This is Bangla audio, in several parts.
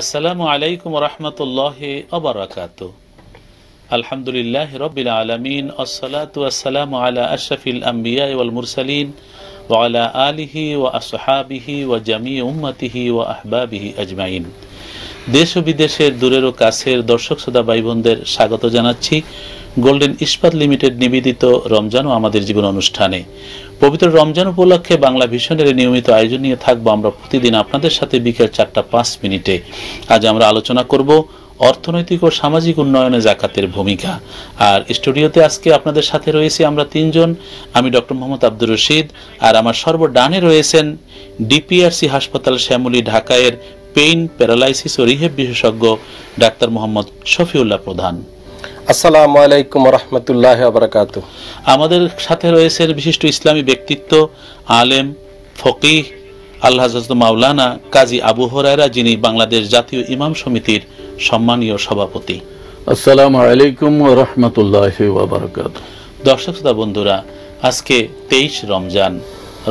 আসসালামু আলাইকুম রহমতুল্লাহ আবরাকাত আলহামদুলিল্লাহ রবিল আলমিন, আসসালাতু আসসালামু আলা আশফিল আম্বিয়া ওয়াল মুরসালিন ওয়ালা আলিহি ও আসহাবিহি ও জামি উম্মতিহি ও আহবাবিহি আজমাইন। দেশ ও বিদেশের দূরের ও কাছের দর্শক সদা ভাই বোনদের স্বাগত জানাচ্ছি। গোল্ডেন ইস্পাত লিমিটেড নিবেদিত রমজানও আমাদের জীবন অনুষ্ঠানে। পবিত্র রমজান উপলক্ষে বাংলা এই নিয়মিত আয়োজন নিয়ে থাকব আমরা প্রতিদিন আপনাদের সাথে বিকেল চারটা পাঁচ মিনিটে। আজ আমরা আলোচনা করব অর্থনৈতিক ও সামাজিক উন্নয়নে জাকাতের ভূমিকা। আর স্টুডিওতে আজকে আপনাদের সাথে রয়েছি আমরা তিনজন। আমি ডক্টর মোহাম্মদ আব্দুর রশিদ আর আমার সর্বডানে রয়েছেন ডিপিআরসি হাসপাতাল শ্যামলী ঢাকায়ের পেইন প্যারালাইসিস ও রিহেব বিশেষজ্ঞ ডাক্তার মোহাম্মদ শফিউল্লাহ প্রধান। আসসালামু আলাইকুম রহমতুল্লাহ আবরাকাত আমাদের সাথে রয়েছেন বিশিষ্ট ইসলামী ব্যক্তিত্ব আলেম ফকিহ আল্লাহ মাওলানা কাজী আবু হরায়রা যিনি বাংলাদেশ জাতীয় ইমাম সমিতির সম্মানীয় সভাপতি। আসসালামু আলাইকুম রহমতুল্লাহ ওবরকাত। দর্শক শ্রোতা বন্ধুরা আজকে তেইশ রমজান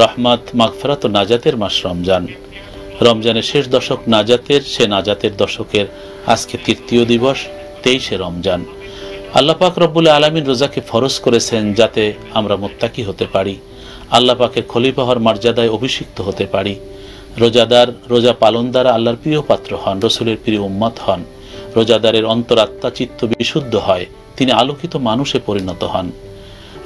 রহমত মাগফেরাত ও নাজাতের মাস রমজান। রমজানের শেষ দশক নাজাতের সে নাজাতের দশকের আজকে তৃতীয় দিবস তেইশে রমজান। আল্লাহ পাক রব্বুল আলমিন রোজাকে ফরজ করেছেন যাতে আমরা মোত্তাকি হতে পারি। আল্লাহ পাকের খলিফা হওয়ার মর্যাদায় অভিষিক্ত হতে পারি। রোজাদার, রোজা পালন দ্বারা আল্লাহর প্রিয় পাত্র হন, রসুলের প্রিয় উম্মত হন। রোজাদারের অন্তরাত্মা চিত্ত বিশুদ্ধ হয়, তিনি আলোকিত মানুষে পরিণত হন।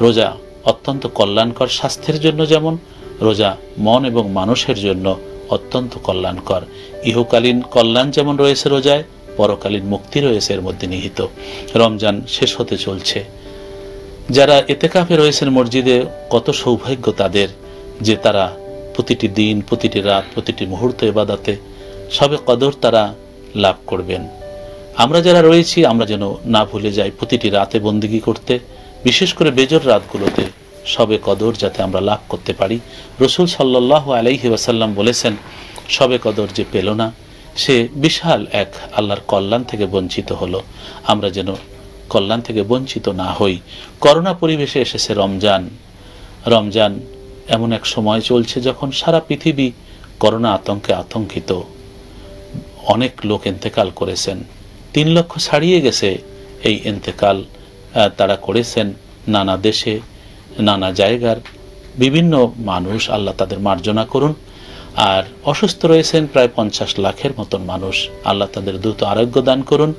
রোজা অত্যন্ত কল্যাণকর স্বাস্থ্যের জন্য যেমন, রোজা মন এবং মানুষের জন্য অত্যন্ত কল্যাণকর। ইহকালীন কল্যাণ যেমন রয়েছে রোজায় পরকালীন মুক্তি রয়েছে, এর মধ্যে নিহিত। রমজান শেষ হতে চলছে। যারা এতে এতেকাফে রয়েছেন মসজিদে, কত সৌভাগ্য তাদের যে তারা প্রতিটি দিন, প্রতিটি রাত, প্রতিটি মুহূর্ত এবাদাতে, সবে কদর তারা লাভ করবেন। আমরা যারা রয়েছি, আমরা যেন না ভুলে যাই প্রতিটি রাতে বন্দিগি করতে, বিশেষ করে বেজর রাতগুলোতে সবে কদর যাতে আমরা লাভ করতে পারি। রসুল সাল্লাহ আলাইহি ওয়াসাল্লাম বলেছেন, সবে কদর যে পেল না সে বিশাল এক আল্লাহর কল্যাণ থেকে বঞ্চিত হলো। আমরা যেন কল্যাণ থেকে বঞ্চিত না হই। করোনা পরিবেশে এসেছে রমজান। রমজান এমন এক সময় চলছে যখন সারা পৃথিবী করোনা আতঙ্কে আতঙ্কিত। অনেক লোক এন্তেকাল করেছেন। তিন লক্ষ ছাড়িয়ে গেছে এই এন্তেকাল তারা করেছেন নানা দেশে, নানা জায়গার বিভিন্ন মানুষ আল্লাহ তাদের মার্জনা করুন। আর অসুস্থ রয়েছেন প্রায় পঞ্চাশ লাখের মতন মানুষ। আল্লাহ তাদের দ্রুত আরোগ্য দান করুন।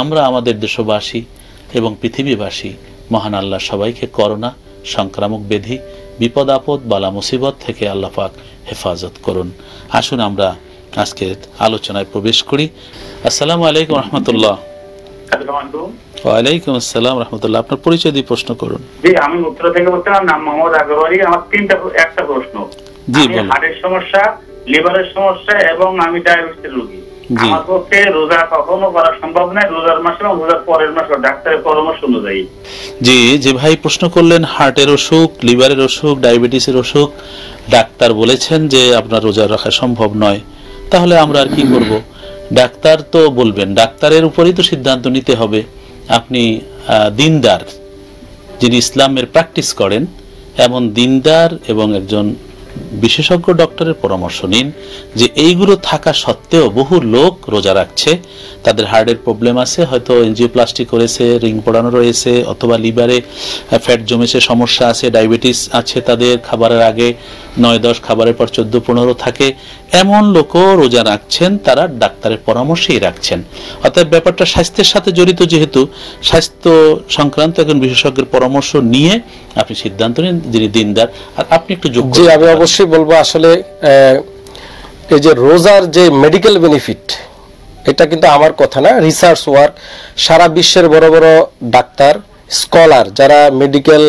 আমরা আমাদের দেশবাসী এবং পৃথিবীবাসী মহান আল্লাহ সবাইকে করোনা সংক্রামক ব্যাধি বিপদ আপদ বালা মুসিবত থেকে আল্লাহ পাক হেফাজত করুন। আসুন আমরা আজকে আলোচনায় প্রবেশ করি। আসসালামু আলাইকুম রহমতুল্লাহ। ওয়ালাইকুম আসসালাম রহমতুল্লাহ। আপনার পরিচয় দিয়ে প্রশ্ন করুন। জি আমি উত্তর থেকে বলতে আমার নাম মোহাম্মদ আগরওয়ারি আমার তিনটা একটা প্রশ্ন। হার্টের সমস্যা লিভারের সমস্যা এবং আমি ডায়াবেটিসের রোগী। আমার পক্ষে রোজা কখনো করা সম্ভব নয়। রোজার মাসে এবং রোজার পরের মাসে ডাক্তারের পরামর্শ অনুযায়ী। জি যে ভাই প্রশ্ন করলেন হার্টের অসুখ লিভারের অসুখ ডায়াবেটিসের অসুখ ডাক্তার বলেছেন যে আপনার রোজা রাখা সম্ভব নয়। তাহলে আমরা আর কি করব? ডাক্তার তো বলবেন ডাক্তারের উপরেই তো সিদ্ধান্ত নিতে হবে। আপনি আহ, দিনদার যিনি ইসলামের প্র্যাকটিস করেন এমন দিনদার এবং একজন বিশেষজ্ঞ ডক্টরের পরামর্শ নিন যে এইগুলো থাকা সত্ত্বেও বহু লোক রোজা রাখছে। তাদের হার্টের প্রবলেম আছে হয়তো এনজিওপ্লাস্টি করেছে রিং পড়ানো রয়েছে অথবা লিভারে ফ্যাট জমেছে সমস্যা আছে ডায়াবেটিস আছে তাদের খাবারের আগে নয় দশ খাবারের পর চোদ্দ পনেরো থাকে। এমন লোকও রোজা রাখছেন তারা ডাক্তারের পরামর্শেই রাখছেন। অর্থাৎ ব্যাপারটা স্বাস্থ্যের সাথে জড়িত যেহেতু স্বাস্থ্য সংক্রান্ত একজন বিশেষজ্ঞের পরামর্শ নিয়ে আপনি সিদ্ধান্ত নিন যিনি দিনদার। আর আপনি একটু যোগ অবশ্যই বলব আসলে এই যে রোজার যে মেডিকেল বেনিফিট এটা কিন্তু আমার কথা না রিসার্চ ওয়ার্ক সারা বিশ্বের বড় বড় ডাক্তার স্কলার যারা মেডিকেল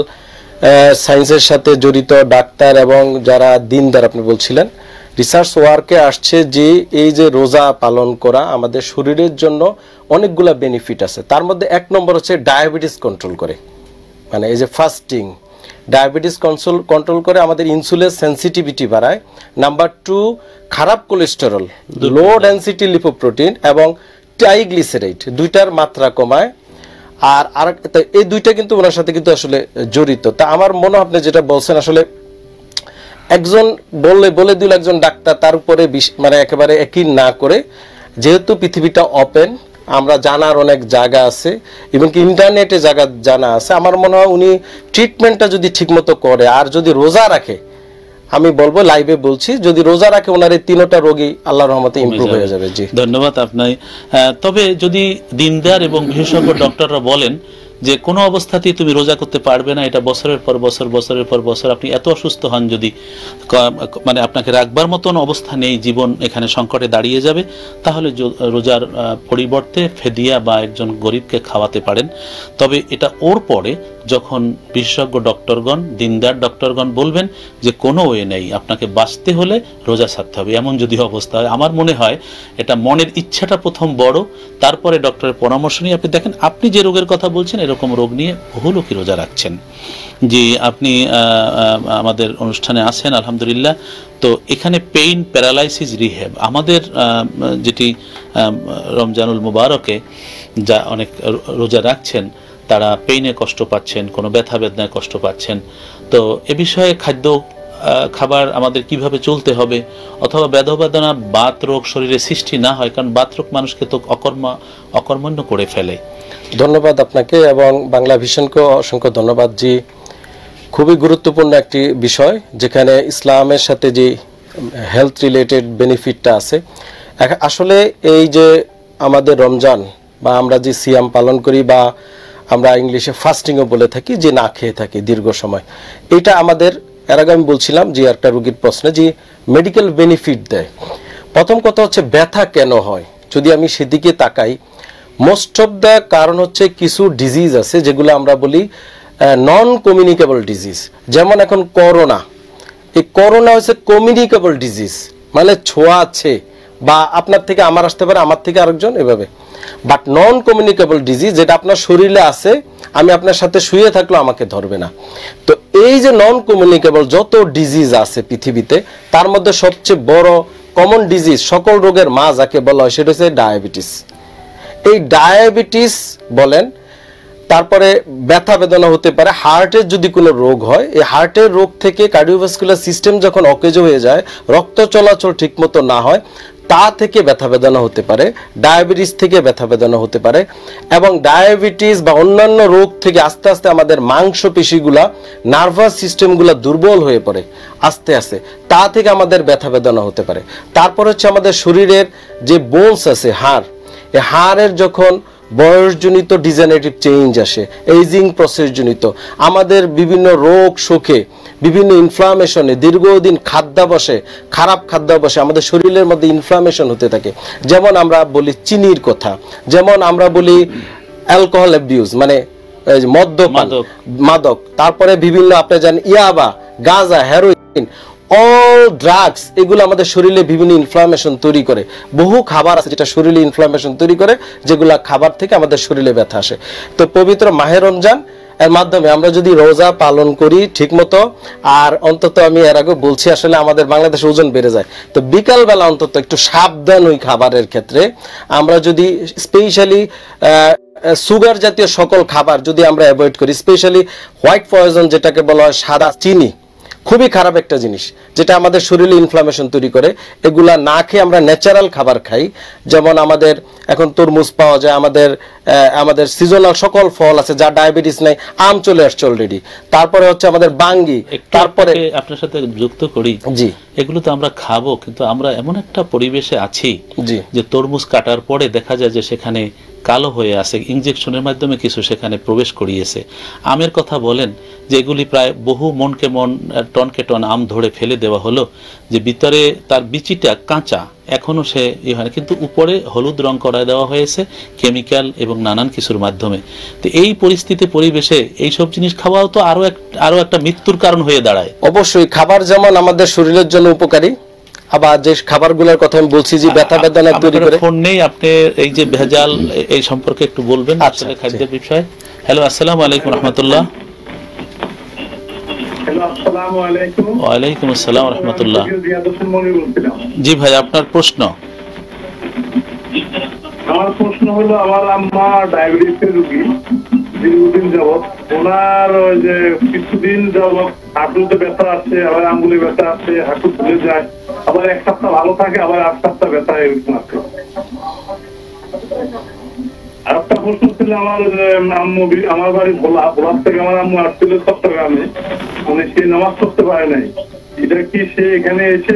সায়েন্সের সাথে জড়িত ডাক্তার এবং যারা দিনদার আপনি বলছিলেন রিসার্চ ওয়ার্কে আসছে যে এই যে রোজা পালন করা আমাদের শরীরের জন্য অনেকগুলা বেনিফিট আছে। তার মধ্যে এক নম্বর হচ্ছে ডায়াবেটিস কন্ট্রোল করে। মানে এই যে ফাস্টিং ডায়াবেটিস কন্ট্রোল কন্ট্রোল করে আমাদের ইনসুলের সেন্সিটিভিটি বাড়ায়। নাম্বার টু খারাপ কোলেস্টেরল লো ডেন্সিটি লিপোপ্রোটিন এবং ট্রাইগ্লিসারাইড দুইটার মাত্রা কমায়। আর আর এই দুইটা কিন্তু ওনার সাথে কিন্তু আসলে জড়িত। তা আমার মনে আপনি যেটা বলছেন আসলে একজন বললে বলে দিল একজন ডাক্তার তার উপরে মানে একেবারে একই না করে যেহেতু পৃথিবীটা ওপেন আমরা জানার অনেক জায়গা আছে এবং কি ইন্টারনেটে জায়গা জানা আছে। আমার মনে হয় উনি ট্রিটমেন্টটা যদি ঠিকমতো করে আর যদি রোজা রাখে আমি বলব লাইভে বলছি যদি রোজা রাখে ওনার এই তিনটা রোগী আল্লাহ রহমতে ইমপ্রুভ হয়ে যাবে। জি। ধন্যবাদ আপনার তবে যদি দিনদার এবং বিশেষজ্ঞ ডক্টররা বলেন যে কোনো অবস্থাতেই তুমি রোজা করতে পারবে না, এটা বছরের পর বছর, বছরের পর বছর। আপনি এত অসুস্থ হন যদি মানে আপনাকে রাখবার মতন অবস্থা নেই, জীবন এখানে সংকটে দাঁড়িয়ে যাবে, তাহলে রোজার পরিবর্তে ফেদিয়া বা একজন গরিবকে খাওয়াতে পারেন। তবে এটা ওর পরে যখন বিশেষজ্ঞ ডক্টরগণ, দিনদার ডক্টরগণ বলবেন যে কোনো ওয়ে নেই, আপনাকে বাঁচতে হলে রোজা ছাড়তে হবে। এমন যদি অবস্থা হয়, আমার মনে হয় এটা মনের ইচ্ছাটা প্রথম বড়, তারপরে ডক্টরের পরামর্শ নিয়ে আপনি দেখেন, আপনি যে রোগের কথা বলছেন এরকম রোগ নিয়ে বহু লোকই রোজা রাখছেন। জি, আপনি আমাদের অনুষ্ঠানে আছেন, আলহামদুলিল্লাহ। তো এখানে পেইন প্যারালাইসিস রিহেব আমাদের যেটি রমজানুল মুবারকে যা অনেক রোজা রাখছেন, তারা পেইনে কষ্ট পাচ্ছেন, কোনো ব্যথা বেদনায় কষ্ট পাচ্ছেন। তো এ বিষয়ে খাদ্য খাবার আমাদের কীভাবে চলতে হবে, অথবা বেদবেদনা বাত রোগ শরীরে সৃষ্টি না হয়, কারণ বাত রোগ মানুষকে তো অকর্মা, অকর্মণ্য করে ফেলে। ধন্যবাদ আপনাকে এবং বাংলা ভিশনকে অসংখ্য ধন্যবাদ জি। খুবই গুরুত্বপূর্ণ একটি বিষয়, যেখানে ইসলামের সাথে যে হেলথ রিলেটেড বেনিফিটটা আছে। আসলে এই যে আমাদের রমজান, বা আমরা যে সিয়াম পালন করি, বা আমরা ইংলিশে ফাস্টিংও বলে থাকি, যে না খেয়ে থাকি দীর্ঘ সময়, এটা আমাদের এর আগে আমি বলছিলাম যে একটা রোগীর প্রশ্নে যে মেডিকেল বেনিফিট দেয়। প্রথম কথা হচ্ছে ব্যথা কেন হয়? যদি আমি সেদিকে তাকাই মোস্ট অফ দ্য কারণ হচ্ছে কিছু ডিজিজ আছে যেগুলো আমরা বলি নন কমিউনিকেবল ডিজিজ যেমন এখন করোনা এই করোনা হচ্ছে কমিউনিকেবল ডিজিজ মানে ছোঁয়া আছে। বা আপনার থেকে আমার আসতে পারে, আমার থেকে আরেকজন, এভাবে। বাট নন কমিউনিকেবল ডিজিজ যেটা আপনার শরীরে আছে, আমি আপনার সাথে শুয়ে থাকলেও আমাকে ধরবে না। তো এই যে নন কমিউনিকেবল যত ডিজিজ আছে পৃথিবীতে, তার মধ্যে সবচেয়ে বড় কমন ডিজিজ সকল রোগের মা যাকে বলা হয়, সেটা হচ্ছে ডায়াবেটিস এই ডায়াবেটিস বলেন, তারপরে ব্যথা বেদনা হতে পারে হার্টের যদি কোনো রোগ হয়, এই হার্টের রোগ থেকে কার্ডিওভাস্কুলার সিস্টেম যখন অকেজ হয়ে যায়, রক্ত চলাচল ঠিকমতো না হয় তা থেকে ব্যথা বেদনা হতে পারে, ডায়াবেটিস থেকে ব্যথা বেদনা হতে পারে এবং ডায়াবেটিস বা অন্যান্য রোগ থেকে আস্তে আস্তে আমাদের মাংসপেশিগুলা, নার্ভাস সিস্টেমগুলা দুর্বল হয়ে পড়ে, আস্তে আস্তে। তা থেকে আমাদের ব্যথা বেদনা হতে পারে। তারপর হচ্ছে আমাদের শরীরের যে বোনস আছে, হাড় এই হাড়ের যখন বয়সজনিত ডিজেনারেটিভ চেঞ্জ আসে এইজিং প্রসেসজনিত, আমাদের বিভিন্ন রোগ, শোকে বিভিন্ন ইনফ্লামেশনে দীর্ঘদিন খাদ্যাবসে খারাপ খাদ্যাবসে আমাদের শরীরের মধ্যে ইনফ্লামেশন হতে থাকে। যেমন আমরা বলি চিনির কথা যেমন আমরা বলি অ্যালকোহল অ্যাবিউজ মানে মদ্যপান মাদক। তারপরে বিভিন্ন আপনি জানেন ইয়াবা গাঁজা হেরোইন অল ড্রাগস এগুলো আমাদের শরীরে বিভিন্ন ইনফ্লামেশন তৈরি করে। বহু খাবার আছে যেটা শরীরে ইনফ্লামেশন তৈরি করে যেগুলা খাবার থেকে আমাদের শরীরে ব্যথা আসে। তো পবিত্র মাহে রমজান এর মাধ্যমে আমরা যদি রোজা পালন করি ঠিকমতো, আর অন্তত আমি এর আগে বলছি আসলে আমাদের বাংলাদেশে ওজন বেড়ে যায়। তো বিকালবেলা অন্তত একটু সাবধান ওই খাবারের ক্ষেত্রে আমরা যদি স্পেশালি সুগার জাতীয় সকল খাবার যদি আমরা অ্যাভয়েড করি স্পেশালি হোয়াইট পয়জন যেটাকে বলা হয় সাদা চিনি খুবই খারাপ একটা জিনিস যেটা আমাদের শরীরে ইনফ্লামেশন তৈরি করে। এগুলা না খেয়ে আমরা ন্যাচারাল খাবার খাই। যেমন আমাদের এখন তরমুজ পাওয়া যায় আমাদের আমাদের সিজনাল সকল ফল আছে যা ডায়াবেটিস নাই আম চলে আসছে অলরেডি তারপরে হচ্ছে আমাদের বাঙ্গি তারপরে আপনার সাথে যুক্ত করি। জি। এগুলো তো আমরা খাব কিন্তু আমরা এমন একটা পরিবেশে আছি জি। যে তরমুজ কাটার পরে দেখা যায় যে সেখানে কালো হয়ে আছে ইঞ্জেকশনের মাধ্যমে কিছু সেখানে প্রবেশ করিয়েছে। আমের কথা বলেন যে এগুলি প্রায় বহু মনকে মন টনকে টন আম ধরে ফেলে দেওয়া হলো, যে ভিতরে তার বিচিটা কাঁচা এখনও সে ইয়ে হয় না। কিন্তু উপরে হলুদ রং করায় দেওয়া হয়েছে কেমিক্যাল এবং নানান কিছুর মাধ্যমে। তো এই পরিস্থিতি, পরিবেশে এইসব জিনিস খাওয়াও তো আরও এক আরও একটা মৃত্যুর কারণ হয়ে দাঁড়ায়। অবশ্যই, খাবার যেমন আমাদের শরীরের জন্য উপকারী আবার যে খাবারগুলোর কথা আমি বলছি যে ব্যথা বেদনা তৈরি করে। ফোন নেই আপনি এই যে ভেজাল এই সম্পর্কে একটু বলবেন আচ্ছা, আসলে খাদ্যের বিষয়ে। হ্যালো আসসালামু আলাইকুম রহমতুল্লাহ। ওয়ালাইকুম আসসালাম জি ভাই আপনার প্রশ্ন? আমার প্রশ্ন হলো আমার আম্মা ডায়াবেটিসের রুগী দীর্ঘদিন যাবৎ। ওনার ওই যে কিছুদিন যাবৎ হাঁটুতে ব্যথা আছে আবার আঙ্গুলে ব্যথা আছে হাঁটু ফুলে যায়। আবার এক সপ্তাহ ভালো থাকে, আবার আট সপ্তাহ ব্যথা এরকম আছে আর একটা প্রশ্ন ছিল আমার আম্মু আমার বাড়ি ভোলা, ভোলার থেকে আমার আম্মু আসছিল চট্টগ্রামে। মানে সে নামাজ পড়তে পারে নাই। এটা কি সে এখানে এসে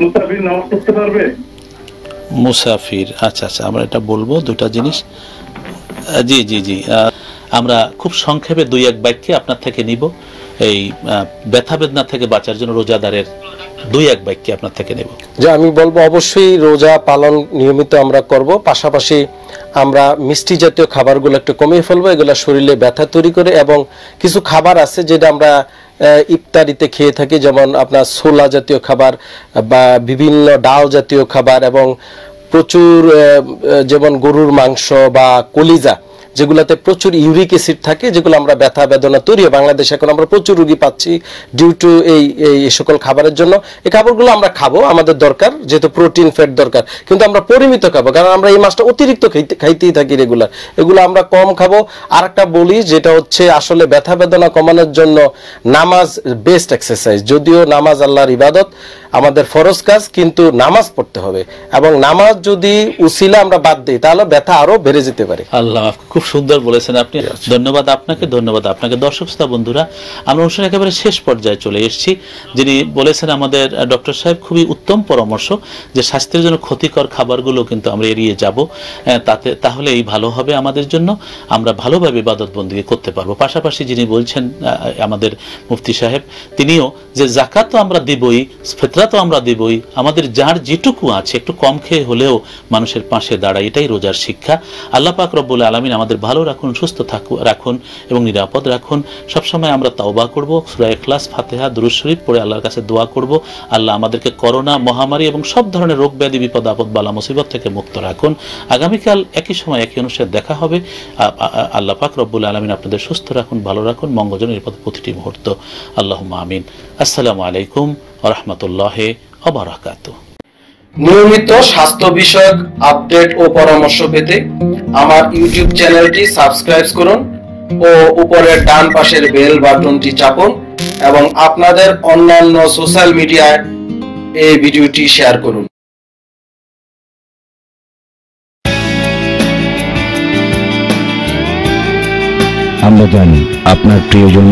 মুসাফির নামাজ পড়তে পারবে? মুসাফির আচ্ছা আচ্ছা আমরা এটা বলব দুটা জিনিস। জি জি জি আমরা খুব সংক্ষেপে দুই এক বাক্যে আপনার থেকে নিব। এই ব্যথা বেদনা থেকে বাঁচার জন্য রোজাদারের দুই এক বাক্যে আপনার থেকে নেব। যে আমি বলব, অবশ্যই রোজা পালন নিয়মিত আমরা করব, পাশাপাশি আমরা মিষ্টি জাতীয় খাবারগুলো একটু কমিয়ে ফেলব, এগুলো শরীরে ব্যথা তৈরি করে এবং কিছু খাবার আছে যেটা আমরা ইফতারিতে খেয়ে থাকি, যেমন আপনার ছোলা জাতীয় খাবার বা বিভিন্ন ডাল জাতীয় খাবার এবং প্রচুর যেমন গরুর মাংস বা কলিজা। যেগুলোতে প্রচুর ইউরিক অ্যাসিড থাকে, যেগুলো আমরা ব্যথা বেদনা তৈরি। বাংলাদেশে এখন আমরা প্রচুর রুগী পাচ্ছি ডিউ টু এই এই সকল খাবারের জন্য। এই খাবারগুলো আমরা খাব, আমাদের দরকার, যেহেতু প্রোটিন ফ্যাট দরকার। কিন্তু আমরা পরিমিত খাব, কারণ আমরা এই মাছটা অতিরিক্ত খাইতে, খাইতেই থাকি রেগুলার এগুলো আমরা কম খাব। আর একটা বলি, যেটা হচ্ছে আসলে ব্যথা বেদনা কমানোর জন্য নামাজ বেস্ট এক্সারসাইজ যদিও নামাজ আল্লাহর ইবাদত। আমাদের ফরজ কাজ কিন্তু নামাজ পড়তে হবে। এবং নামাজ যদি উসিলা আমরা বাদ দিই তাহলে ব্যথা আরও বেড়ে যেতে পারে। আল্লাহ খুব সুন্দর বলেছেন আপনি। ধন্যবাদ আপনাকে ধন্যবাদ আপনাকে। দর্শক শ্রোতা বন্ধুরা আমরা অনুষ্ঠান একেবারে শেষ পর্যায়ে চলে এসেছি। যিনি বলেছেন আমাদের ডক্টর সাহেব খুবই উত্তম পরামর্শ যে স্বাস্থ্যের জন্য ক্ষতিকর খাবারগুলো কিন্তু আমরা এড়িয়ে যাব। তাতে তাহলে এই ভালো হবে আমাদের জন্য। আমরা ভালোভাবে ইবাদত বন্দিকে করতে পারব। পাশাপাশি যিনি বলছেন আমাদের মুফতি সাহেব তিনিও যে জাকাত তো আমরা দিবই ফেতরা তো আমরা দিবই। আমাদের যার যেটুকু আছে, একটু কম খেয়ে হলেও মানুষের পাশে দাঁড়ায়, এটাই রোজার শিক্ষা। আল্লাহ পাক রব্বুল আলমিন আমাদের ভালো রাখুন, সুস্থ থাকু রাখুন এবং নিরাপদ রাখুন। সবসময় আমরা তাওবা করব, সুরা এখলাস ফাতেহা, দুরুদ শরীফ পড়ে আল্লাহর কাছে দোয়া করব। আল্লাহ আমাদেরকে করোনা, মহামারী এবং সব ধরনের রোগ ব্যাধি বিপদ, আপদ, বালা, মুসিবত থেকে মুক্ত রাখুন। আগামীকাল একই সময়, একই অনুষ্ঠানে দেখা হবে। আল্লাহ পাক রব্বুল আলমিন আপনাদের সুস্থ রাখুন, ভালো রাখুন মঙ্গলজন নিরাপদ প্রতিটি মুহূর্ত। আল্লাহ আমিন। আসসালামু আলাইকুম। রহমতুল্লাহ অবরাকাত নিয়মিত স্বাস্থ্য বিষয়ক আপডেট ও পরামর্শ পেতে আমার ইউটিউব চ্যানেলটি সাবস্ক্রাইব করুন ও উপরের ডান পাশের বেল বাটনটি চাপুন এবং আপনাদের অন্যান্য সোশ্যাল মিডিয়ায় এই ভিডিওটি শেয়ার করুন। আমরা জানি আপনার প্রিয়জন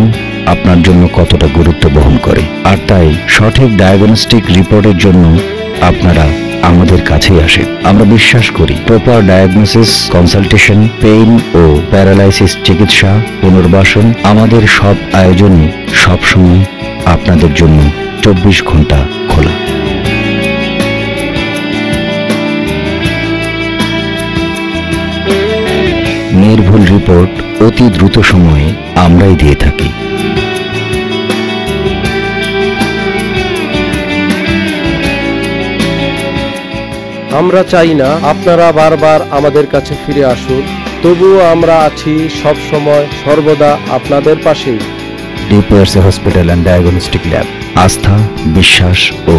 আপনার জন্য কতটা গুরুত্ব বহন করে। আর তাই সঠিক ডায়াগনস্টিক রিপোর্টের জন্য আপনারা আমাদের কাছেই আসে আমরা বিশ্বাস করি প্রপার ডায়াগনোসিস কনসালটেশন পেইন ও প্যারালাইসিস চিকিৎসা, পুনর্বাসন আমাদের সব আয়োজনই সবসময় আপনাদের জন্য চব্বিশ ঘণ্টা খোলা। নির্ভুল রিপোর্ট অতি দ্রুত সময়ে আমরাই দিয়ে থাকি। আমরা চাই না আপনারা বারবার আমাদের কাছে ফিরে আসুন তবুও আমরা আছি সব সময় সর্বদা আপনাদের পাশেই। DPRC hospital and diagnostic lab আস্থা বিশ্বাস ও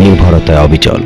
নির্ভরতায় অবিচল।